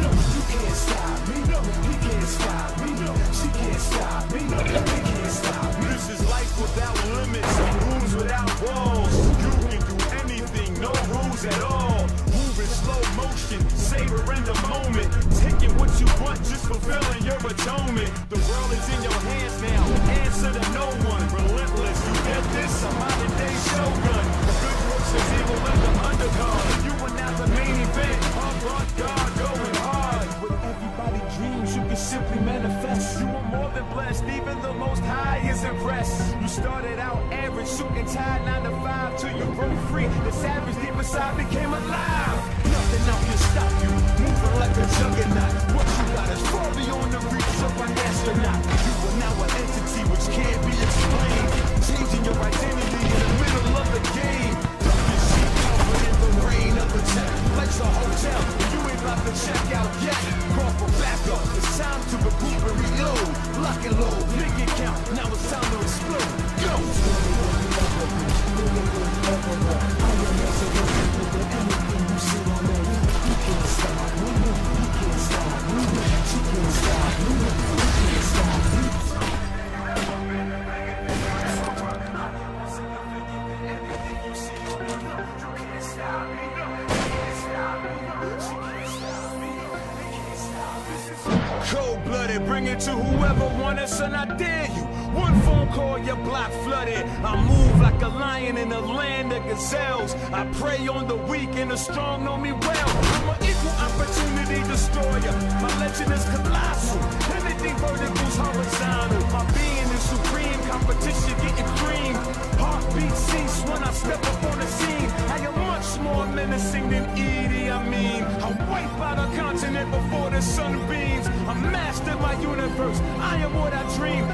No, you can't stop me. No, he can't stop me. No, she can't stop me. No, they can't stop. This is life without limits, rooms without walls. You can do anything, no rules at all. Move in slow motion, savoring the moment. Taking what you want, just fulfilling your atonement. The world is in your hands now. Answer to no one. Relentless, is impressed. You started out average, shooting tied nine to five till you broke free. The savage deep inside became alive. Cold blooded, bring it to whoever want us, and I dare you. One phone call, your block flooded. I move like a lion in a land of gazelles. I prey on the weak and the strong know me well. I'm an equal opportunity destroyer. My legend is colossal. Anything vertical's horizontal. My being is supreme. Competition getting cream. Heartbeat cease when I step up on the scene. I am much more menacing than Edie. I mean, I wipe out a continent before the sun beams. I mastered my universe. I am what I dream,